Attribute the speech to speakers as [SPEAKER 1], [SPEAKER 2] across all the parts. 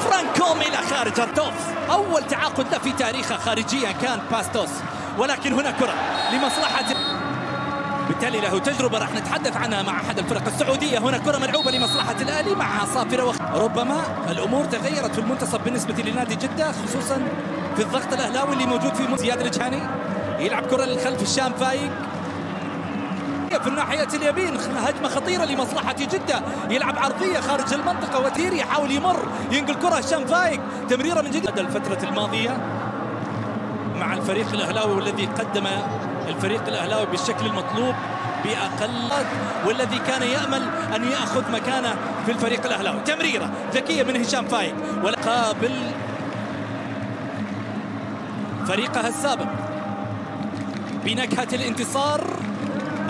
[SPEAKER 1] فرانكوم إلى خارج أرتوف أول تعاقد له في تاريخه خارجيا كان باستوس. ولكن هنا كرة لمصلحة بالتالي له تجربة راح نتحدث عنها مع أحد الفرق السعودية. هنا كرة ملعوبة لمصلحة الأهلي مع صافرة وخ... ربما الأمور تغيرت في المنتصف بالنسبة لنادي جدة خصوصا في الضغط الأهلاوي اللي موجود في زياد الجهاني يلعب كرة للخلف الشام فايق. في الناحية اليمين. هجمة خطيرة لمصلحة جدة. يلعب عرضية خارج المنطقة. وتيري يحاول يمر. ينقل كرة هشام فايق. تمريرة من جدة الفترة الماضية مع الفريق الأهلاوي والذي قدم الفريق الأهلاوي بالشكل المطلوب بأقل والذي كان يأمل أن يأخذ مكانه في الفريق الأهلاوي. تمريرة ذكية من هشام فايق. وقابل فريقها السابق بنكهة الانتصار.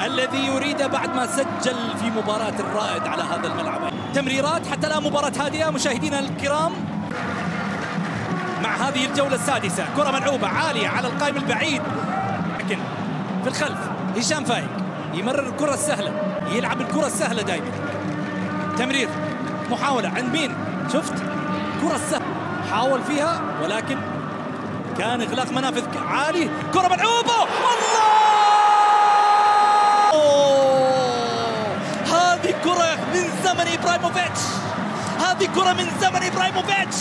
[SPEAKER 1] الذي يريد بعد ما سجل في مباراة الرائد على هذا الملعب. تمريرات حتى الآن مباراة هادئة مشاهدينا الكرام. مع هذه الجولة السادسة كرة ملعوبة عالية على القائم البعيد. لكن في الخلف هشام فايق. يمرر الكرة السهلة يلعب الكرة السهلة دائما تمرير محاولة عند مين؟ شفت؟ كرة السهلة. حاول فيها ولكن كان إغلاق منافذ عالي. كرة ملعوبة! الله هذه كرة من زمن إبراهيموفيتش. هذه كرة من زمن إبراهيموفيتش.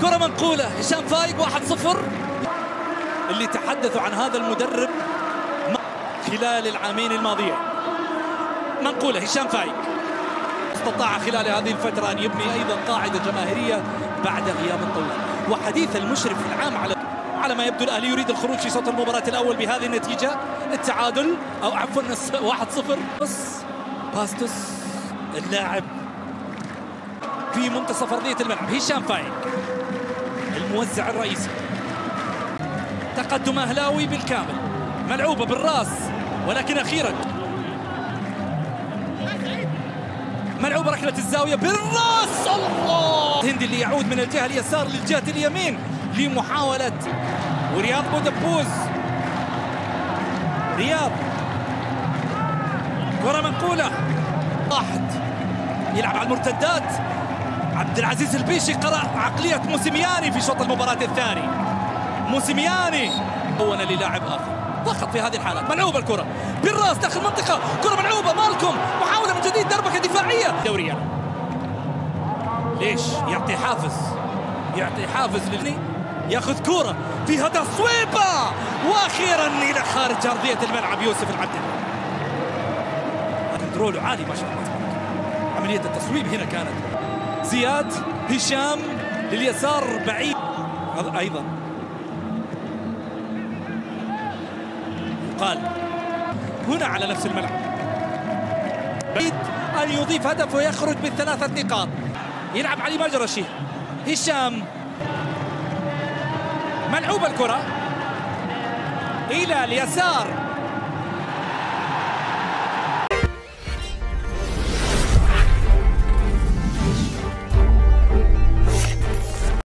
[SPEAKER 1] كرة منقولة. هشام فايق 1-0 اللي تحدثوا عن هذا المدرب خلال العامين الماضيين. منقولة. هشام فايق. استطاع خلال هذه الفترة أن يبني أيضا قاعدة جماهيرية بعد غياب طويل وحديث المشرف العام على على ما يبدو الاهلي يريد الخروج في شوط المباراة الأول بهذه النتيجة. التعادل أو عفوا 1-0 بس باستوس اللاعب في منتصف أرضية الملعب هشام فايق الموزع الرئيسي. تقدم أهلاوي بالكامل ملعوبة بالراس ولكن أخيرا. ملعوبة ركلة الزاوية بالراس الله! هندي اللي يعود من الجهة اليسار للجهة اليمين لمحاولة ورياض بودبوز رياض كرة منقولة. واحد يلعب على المرتدات. عبد العزيز البيشي قرأ عقلية موسيمياني في شوط المباراة الثاني. موسيمياني هو للاعب آخر. ضغط في هذه الحالة ملعوبة الكرة. بالراس داخل المنطقة. كرة ملعوبة. مالكم محاولة من جديد. دربكة دفاعية. دورية ليش؟ يعطي حافز. يعطي حافز للني ياخذ كرة فيها تصويبة وأخيرا إلى خارج أرضية الملعب. يوسف العبد كنترول عالي ما شاء الله. عملية التصويب هنا كانت. زياد هشام لليسار بعيد. أيضا. قال. هنا على نفس الملعب. بعيد أن يضيف هدف ويخرج بالثلاثة نقاط يلعب علي مجرشي هشام. ملعوبة الكرة. إلى اليسار.